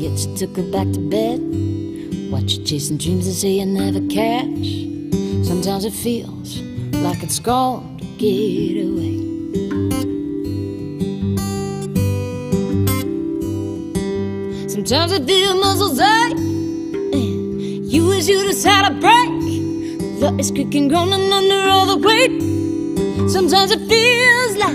gets you, took her back to bed. Watch you chasing dreams that say you never catch. Sometimes it feels like it's gone to get away. Sometimes I feel muscles ache. and You wish you just had a break. The ice creaking, groaning under all the weight. Sometimes it feels like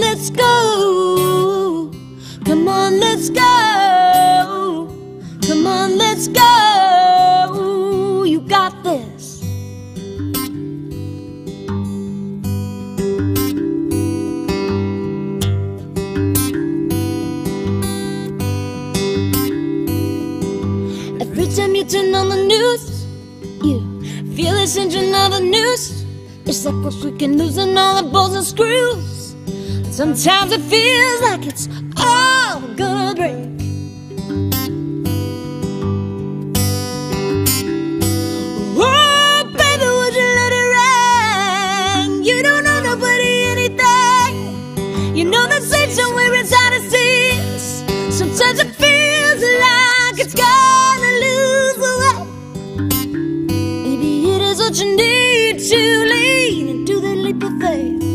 let's go. Come on, let's go. Come on, let's go. You got this. Every time you turn on the news, you feel the singeing of a noose. It's like we're freaking losing all the bolts and screws. Sometimes it feels like it's all gonna break. Oh, baby, would you let it? You don't nobody anything. You know. Sometimes it feels like it's gonna lose away. Maybe it is what you need to lean into that leap of faith.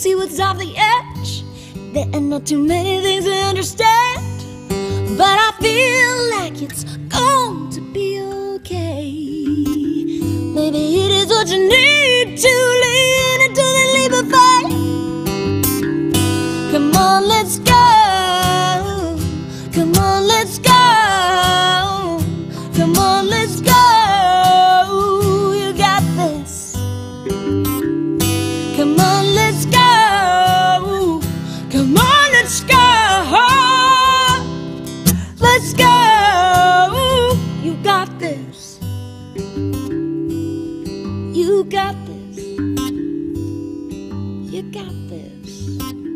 See what's off the edge. There are not too many things to understand, but I feel like it's going to be okay. Maybe it is what you need to lean into the leap of faith. Come on, let's go. Let's go. You got this. You got this. You got this.